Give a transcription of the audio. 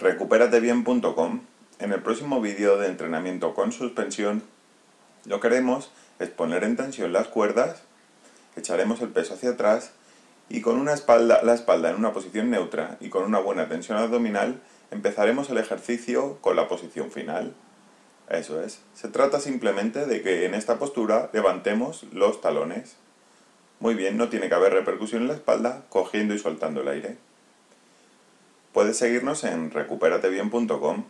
recuperatebien.com. En el próximo vídeo de entrenamiento con suspensión, lo que haremos es poner en tensión las cuerdas, echaremos el peso hacia atrás y con una espalda, la espalda en una posición neutra y con una buena tensión abdominal, empezaremos el ejercicio con la posición final. Eso es. Se trata simplemente de que en esta postura levantemos los talones. Muy bien, no tiene que haber repercusión en la espalda, cogiendo y soltando el aire. Puedes seguirnos en recuperatebien.com.